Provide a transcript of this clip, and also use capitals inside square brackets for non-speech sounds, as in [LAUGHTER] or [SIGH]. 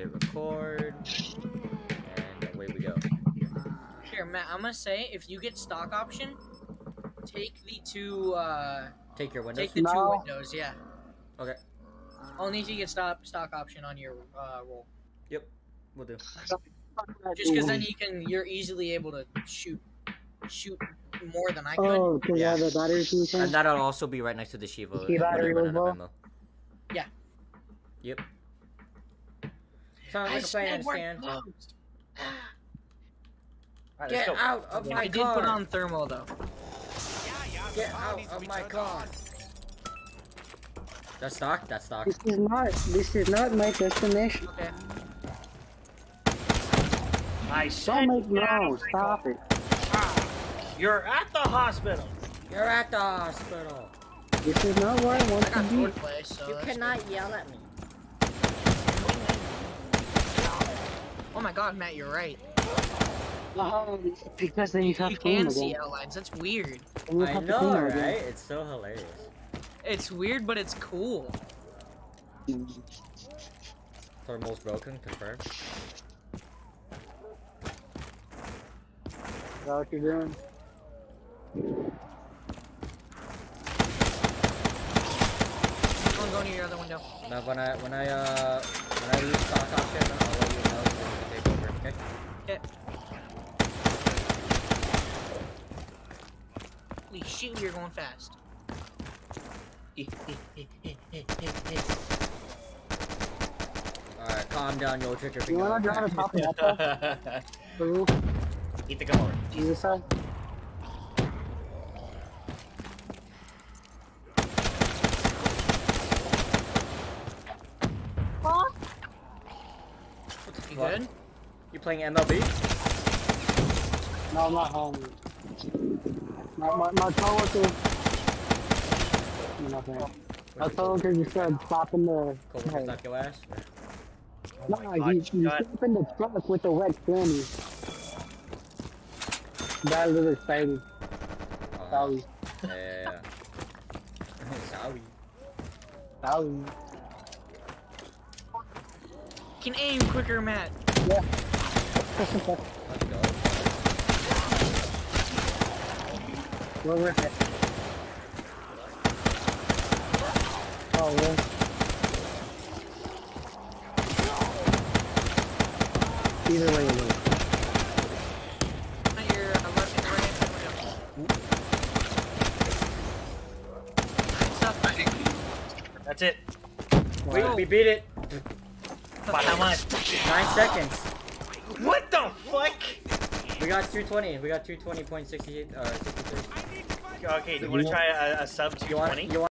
hit record, and away we go. Here, Matt, I'm gonna say if you get stock option, take the two. Uh, Take your windows. take the two windows. Yeah. Okay. Only if you get stock stock option on your uh, roll. Yep, we'll do. Just because then you can, you're easily able to shoot, shoot more than I could. Oh, because Yeah. yeah. the battery too. And that'll also be right next to the Shiva. Key battery when I run out of as ammo. Yeah. Yep. Sounds like a plan, Stan. Alright, let's Get out of I my did put on thermal though. Get out of my car! That's stock. That's stock. This is not. This is not my destination. Okay. I said Don't make no. Stop it. You're at the hospital. You're at the hospital. This is not where I want I to be. Sword Flay, so. You that's cannot yell at me. Oh my god, Matt, you're right. Oh, because then you have You to can again. see outlines. That's weird. I know, right? again. It's so hilarious. It's weird, but it's cool. Thermal's broken. Confirmed. Is that what you're doing? Don't go near your other window. Now when I when I uh when I lose stock option, I'll let you know so you can take over. Okay. Okay. Holy shit, you're going fast. [LAUGHS] All right, calm down, yo, trick or You wanna drive a top of that [LAUGHS] car? The roof? Eat the glory. You decide. You What? good? You playing MLB? No, I'm not home. My, my, my coworker. I'm not there. My coworker just started slapping the. Cold Hey. stuck your ass? No, my he, God, he shut- slapping the truck with the wet candy. That was exciting. Uh, Sorry. yeah. [LAUGHS] Sorry. Sorry. Can aim quicker, Matt. Yeah. Let's go. We're with it. Oh. Either way, it works. Matt, you're left and right hand window. Stop. That's it. We, we beat it. By how much? Nine seconds. What the fuck? We got 220. We got 220.68. Uh, 63. Okay, do you want to try a, a sub 220? You want?